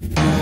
you